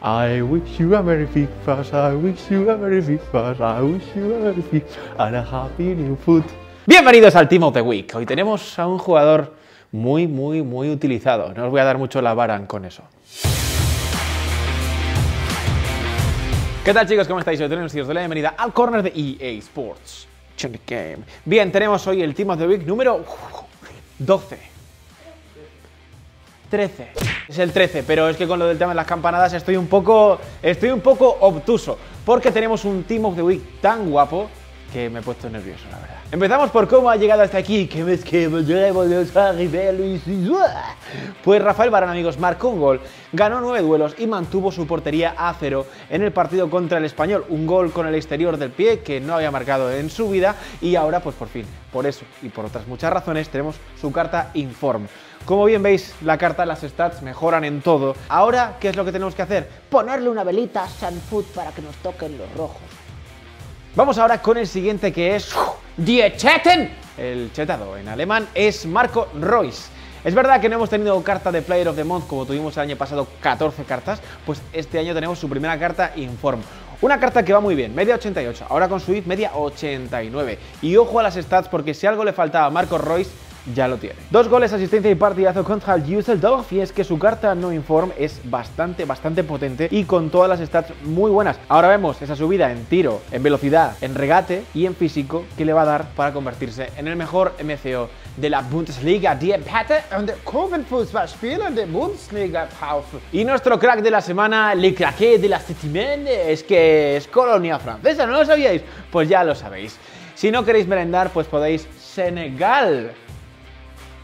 I wish you a Merry Christmas, I wish you a Merry Christmas, I wish you a Merry Christmas and a Happy New Food. Bienvenidos al Team of the Week. Hoy tenemos a un jugador muy, muy, muy utilizado. No os voy a dar mucho la vara con eso. ¿Qué tal chicos? ¿Cómo estáis? Hoy tenemos y os doy la bienvenida al corner de EA Sports. Game. Bien, tenemos hoy el Team of the Week número 12. 13. Es el 13, pero es que con lo del tema de las campanadas estoy un poco estoy un poco obtuso, porque tenemos un Team of the Week tan guapo que me he puesto nervioso, la verdad. Empezamos por cómo ha llegado hasta aquí. Que me que Pues Rafael Barán, amigos, marcó un gol, ganó nueve duelos y mantuvo su portería a cero en el partido contra el Español. Un gol con el exterior del pie que no había marcado en su vida y ahora, pues por fin, por eso y por otras muchas razones, tenemos su carta Inform. Como bien veis, la carta, las stats mejoran en todo. Ahora, ¿qué es lo que tenemos que hacer? Ponerle una velita a Sanfood para que nos toquen los rojos. Vamos ahora con el siguiente que es Die Chetten. El chetado en alemán es Marco Royce. Es verdad que no hemos tenido carta de Player of the Month como tuvimos el año pasado 14 cartas, pues este año tenemos su primera carta Inform. Una carta que va muy bien, media 88, ahora con su IT media 89. Y ojo a las stats porque si algo le faltaba a Marco Royce ya lo tiene. Dos goles, asistencia y partidazo contra el Düsseldorf y es que su carta no inform es bastante, bastante potente y con todas las stats muy buenas. Ahora vemos esa subida en tiro, en velocidad, en regate y en físico que le va a dar para convertirse en el mejor MCO de la Bundesliga. Die Empate und Kurvenfußballspieler de Bundesliga Y nuestro crack de la semana, Le Craquet de la Semaine, es que es colonia francesa, ¿no lo sabíais? Pues ya lo sabéis. Si no queréis merendar, pues podéis Senegal.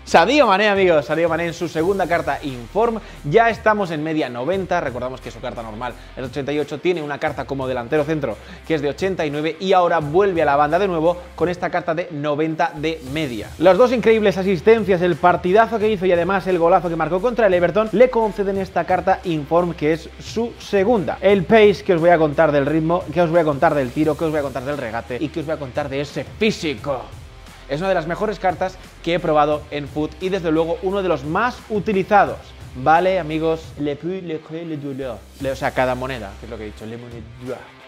Sadio Mané, amigos, Sadio Mané en su segunda carta Inform, ya estamos en media 90, recordamos que su carta normal es 88, tiene una carta como delantero centro que es de 89 y ahora vuelve a la banda de nuevo con esta carta de 90 de media. Las dos increíbles asistencias, el partidazo que hizo y además el golazo que marcó contra el Everton le conceden esta carta Inform que es su segunda. El pace que os voy a contar del ritmo, que os voy a contar del tiro, que os voy a contar del regate y que os voy a contar de ese físico. Es una de las mejores cartas que he probado en Foot y desde luego uno de los más utilizados. Vale, amigos, le plus, le le douleur. O sea, cada moneda, que es lo que he dicho, le moneda.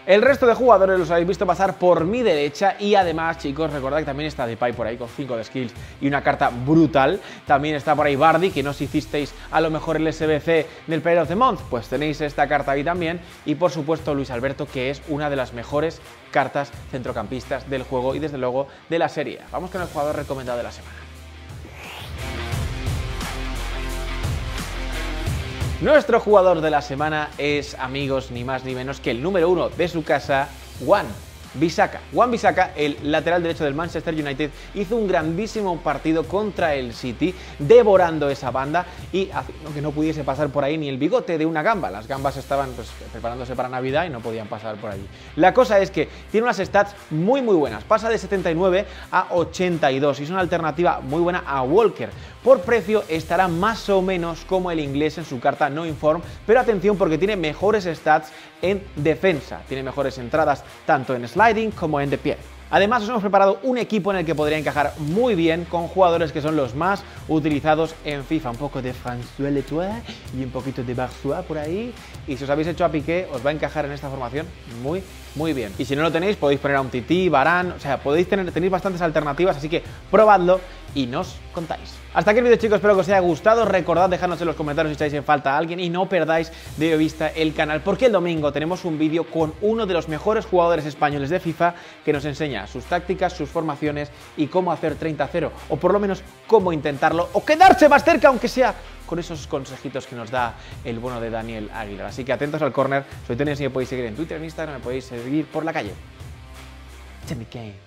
El resto de jugadores los habéis visto pasar por mi derecha y además, chicos, recordad que también está Depay por ahí con 5 de skills y una carta brutal. También está por ahí Bardi, que no os hicisteis a lo mejor el SBC del Player of the Month, pues tenéis esta carta ahí también. Y por supuesto Luis Alberto, que es una de las mejores cartas centrocampistas del juego y desde luego de la serie. Vamos con el jugador recomendado de la semana. Nuestro jugador de la semana es, amigos, ni más ni menos que el número uno de su casa, Juan Bisaka. Juan Bisaka, el lateral derecho del Manchester United, hizo un grandísimo partido contra el City, devorando esa banda y haciendo que no pudiese pasar por ahí ni el bigote de una gamba. Las gambas estaban pues, preparándose para Navidad y no podían pasar por allí. La cosa es que tiene unas stats muy muy buenas. Pasa de 79 a 82 y es una alternativa muy buena a Walker. Por precio estará más o menos como el inglés en su carta no inform, pero atención porque tiene mejores stats en defensa. Tiene mejores entradas tanto en sliding como en de pie. Además os hemos preparado un equipo en el que podría encajar muy bien con jugadores que son los más utilizados en FIFA. Un poco de François Letois y un poquito de Barçois por ahí. Y si os habéis hecho a Piqué, os va a encajar en esta formación muy, muy bien. Y si no lo tenéis, podéis poner a un Titi, Barán, o sea, podéis tener, tenéis bastantes alternativas, así que probadlo y nos contáis. Hasta aquí el vídeo chicos, espero que os haya gustado. Recordad dejarnos en los comentarios si echáis en falta a alguien y no perdáis de vista el canal porque el domingo tenemos un vídeo con uno de los mejores jugadores españoles de FIFA que nos enseña sus tácticas, sus formaciones y cómo hacer 30-0 o por lo menos cómo intentarlo o quedarse más cerca aunque sea con esos consejitos que nos da el bueno de Daniel Aguilar. Así que atentos al corner, soy Tony y me podéis seguir en Twitter, en Instagram, me podéis seguir por la calle. Game.